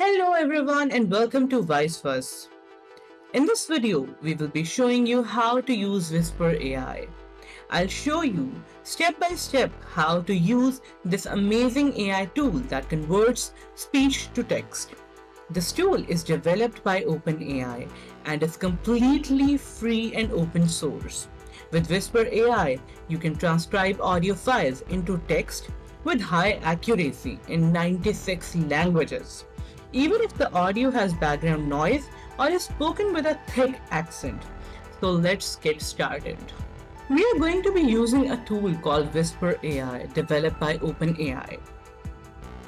Hello everyone and welcome to Wise Fuss. In this video, we will be showing you how to use Whisper AI. I'll show you step by step how to use this amazing AI tool that converts speech to text. This tool is developed by OpenAI and is completely free and open source. With Whisper AI, you can transcribe audio files into text with high accuracy in 96 languages even if the audio has background noise or is spoken with a thick accent. So let's get started. We are going to be using a tool called Whisper AI developed by OpenAI.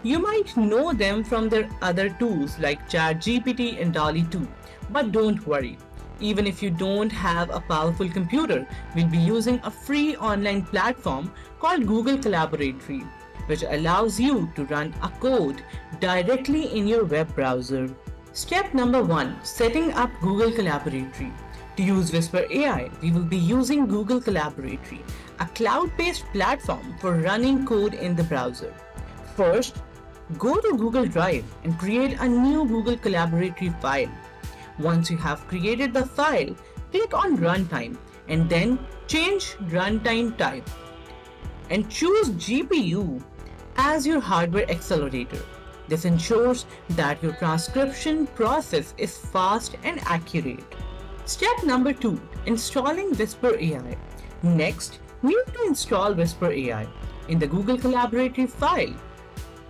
You might know them from their other tools like ChatGPT and DALL-E 2, but don't worry. Even if you don't have a powerful computer, we'll be using a free online platform called Google Colaboratory which allows you to run a code directly in your web browser. Step number 1. Setting up Google Colaboratory. To use Whisper AI, we will be using Google Colaboratory, a cloud-based platform for running code in the browser. First, go to Google Drive and create a new Google Colaboratory file. Once you have created the file, click on Runtime and then change Runtime type and choose GPU as your hardware accelerator. This ensures that your transcription process is fast and accurate. Step number 2. Installing Whisper AI. Next, we need to install Whisper AI. In the Google Colaboratory file,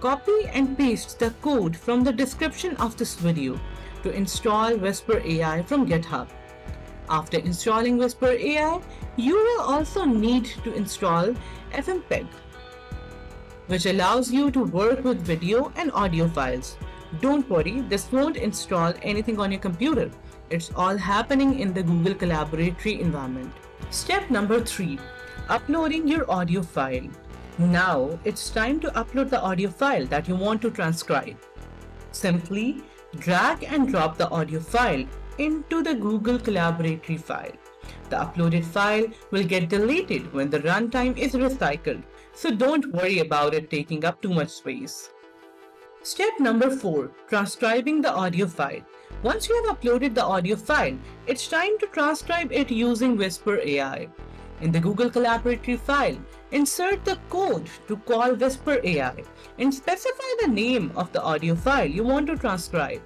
copy and paste the code from the description of this video to install Whisper AI from GitHub. After installing Whisper AI, you will also need to install FFmpeg which allows you to work with video and audio files. Don't worry, this won't install anything on your computer. It's all happening in the Google Colaboratory environment. Step number 3. Uploading your audio file. Now, it's time to upload the audio file that you want to transcribe. Simply drag and drop the audio file into the Google Colaboratory file. The uploaded file will get deleted when the runtime is recycled so don't worry about it taking up too much space. Step number 4. Transcribing the audio file. Once you have uploaded the audio file, it's time to transcribe it using Whisper AI. In the Google Colaboratory file, insert the code to call Whisper AI and specify the name of the audio file you want to transcribe.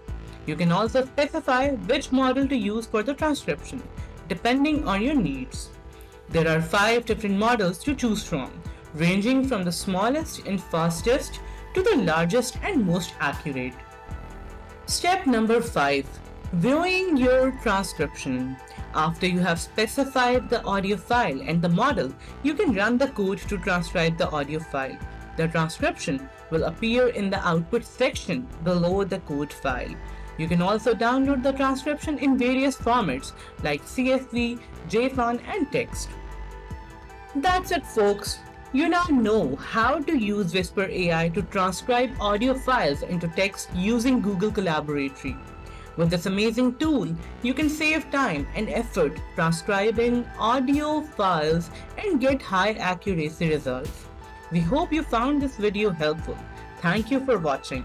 You can also specify which model to use for the transcription, depending on your needs. There are five different models to choose from ranging from the smallest and fastest to the largest and most accurate. Step number 5. Viewing your transcription. After you have specified the audio file and the model, you can run the code to transcribe the audio file. The transcription will appear in the output section below the code file. You can also download the transcription in various formats like CSV, JSON, and text. That's it folks. You now know how to use Whisper AI to transcribe audio files into text using Google Colaboratory. With this amazing tool, you can save time and effort transcribing audio files and get high accuracy results. We hope you found this video helpful. Thank you for watching.